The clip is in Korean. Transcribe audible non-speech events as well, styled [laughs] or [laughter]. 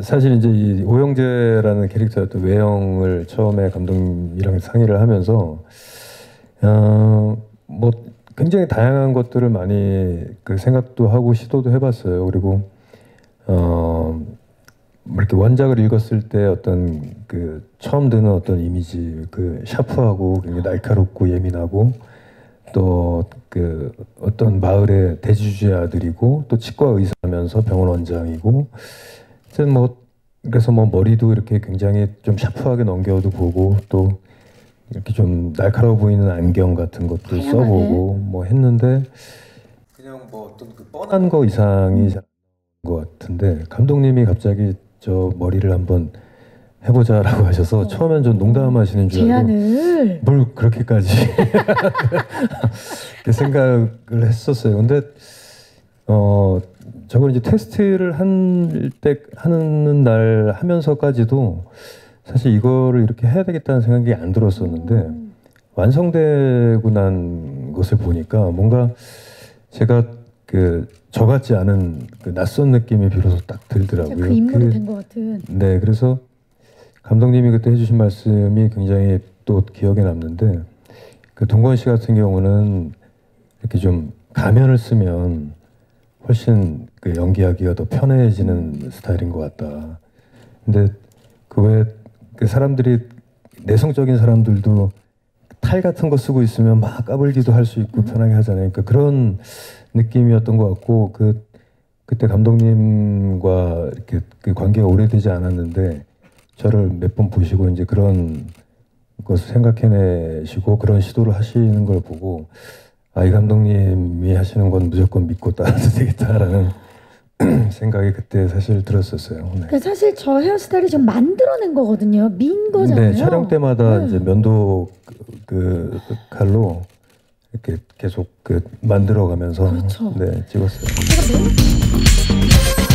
사실 이제 이 오영재라는 캐릭터 또 외형을 처음에 감독님이랑 상의를 하면서 어 뭐 굉장히 다양한 것들을 많이 그 생각도 하고 시도도 해봤어요. 그리고 어. 뭐 이렇게 원작을 읽었을 때 어떤 그 처음 드는 어떤 이미지 그 샤프하고 굉장히 날카롭고 예민하고 또 그 어떤 마을의 대주주의 아들이고 또 치과 의사면서 병원 원장이고 하여튼 뭐 그래서 뭐 머리도 이렇게 굉장히 좀 샤프하게 넘겨도 보고 또 이렇게 좀 날카로워 보이는 안경 같은 것도 다양하네. 써보고 뭐 했는데 그냥 뭐 어떤 그 뻔한 거 이상이 것 같은데 감독님이 갑자기 저 머리를 한번 해보자라고 하셔서 처음엔 좀 농담하시는 줄 알고 제안을 뭘 그렇게까지 [laughs] 생각을 했었어요. 근데 어 저걸 이제 테스트를 한 때 하는 날 하면서까지도 사실 이거를 이렇게 해야 되겠다는 생각이 안 들었었는데 음. 완성되고 난 것을 보니까 뭔가 제가 그 저 같지 않은 그 낯선 느낌이 비로소 딱 들더라고요. 그 인물이 그- 된것 같은. 네, 그래서 감독님이 그때 해주신 말씀이 굉장히 또 기억에 남는데 그 동건 씨 같은 경우는 이렇게 좀 가면을 쓰면 훨씬 그 연기하기가 더 편해지는 스타일인 것 같다. 근데 그 외에 그 사람들이 내성적인 사람들도 탈 같은 거 쓰고 있으면 막 까불기도 할 수 있고 편하게 하잖아요. 그러니까 그런 느낌이었던 것 같고 그 그때 감독님과 이렇게 그 관계가 오래되지 않았는데 저를 몇 번 보시고 이제 그런 것을 생각해내시고 그런 시도를 하시는 걸 보고 아이 감독님이 하시는 건 무조건 믿고 따라도 [laughs] 되겠다라는 [clears throat] 생각이 그때 사실 들었었어요. 네. 그 사실 저 헤어스타일이 좀 만들어낸 거거든요. 민 거잖아요. 네, 촬영 때마다 네. 이제 면도 그, 그 칼로 이렇게 계속 그 만들어가면서 그렇죠. 네 찍었어요. 너무